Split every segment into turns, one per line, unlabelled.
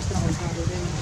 したおかで。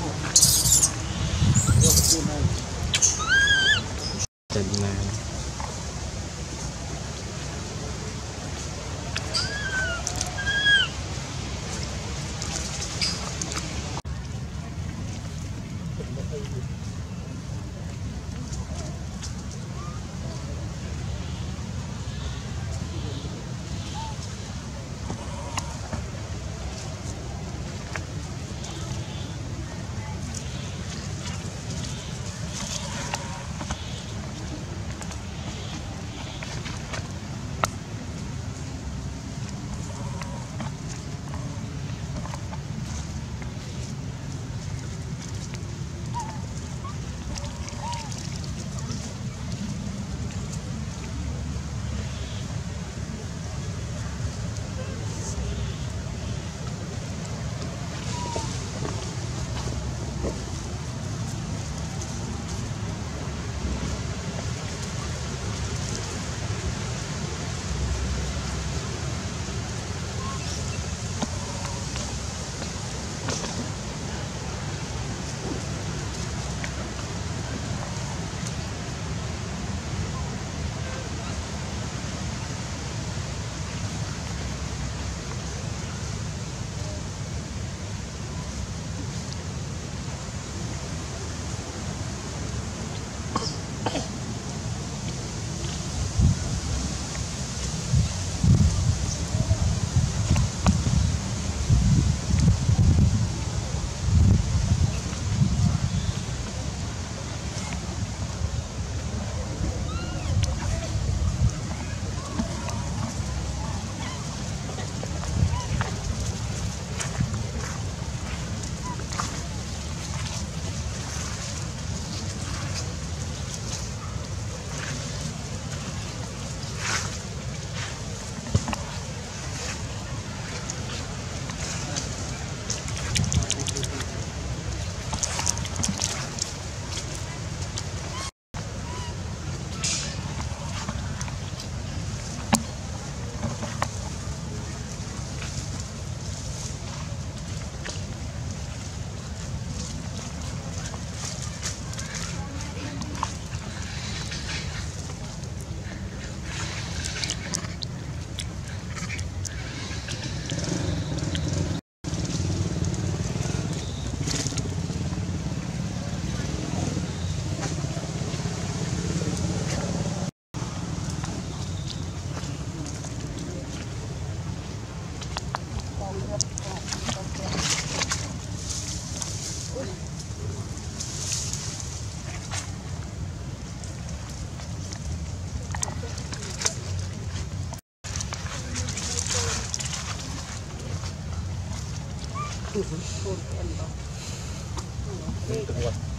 对。